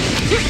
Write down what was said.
っ